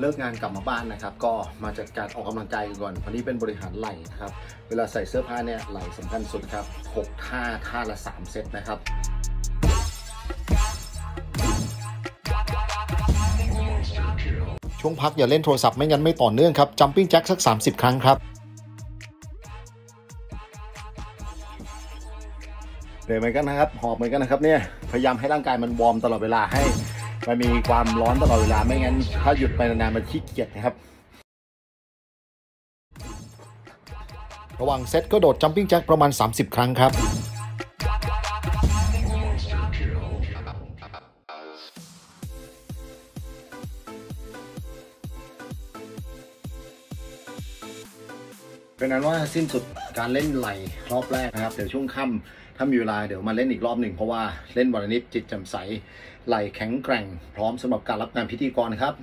เลิกงานกลับมาบ้านนะครับ ก็มาจัดการออกกำลังกายก่อนวันนี้เป็นบริหารไหล่นะครับ เวลาใส่เสื้อผ้าเนี่ยไหล่สำคัญสุดครับ 6 ท่าท่าละ 3 เซตนะครับช่วงพักอย่าเล่นโทรศัพท์ไม่งั้นไม่ต่อเนื่องครับ jumping jack สัก 30 ครั้งครับเหนื่อยเหมือนกันนะครับ หอบเหมือนกันนะครับเนี่ย พยายามให้ร่างกายมันวอร์มตลอดเวลาให้ มันมีความร้อนตลอดเวลาไม่งั้น ถ้าหยุดไปนานๆมันขี้เกียจนะครับ ระหว่างเซตก็โดดจัมปิ้งแจ็คประมาณ 30 ครั้งครับ เป็นนั้นว่าสิ้นสุดการเล่นไหลรอบแรกนะครับ เดี๋ยวช่วงค่ำถ้ามีเวลาเดี๋ยวมาเล่นอีกรอบหนึ่งเพราะว่าเล่นวันลนิดจิตจำใสไหลแข็งแกร่ง พร้อมสำหรับการรับงานพิธีกรครับ